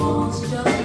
almost just